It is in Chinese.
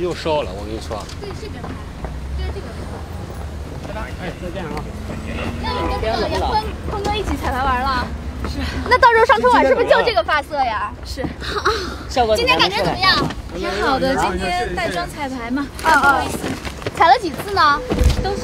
又烧了，我跟你说。对，这边拍，就是这个。拜拜，哎，再见啊。那你跟这个杨坤坤哥一起彩排完了？是。那到时候上春晚是不是就这个发色呀？是。效果。今天感觉怎么样？挺好的，今天带妆彩排嘛。啊啊。彩了几次呢？都是。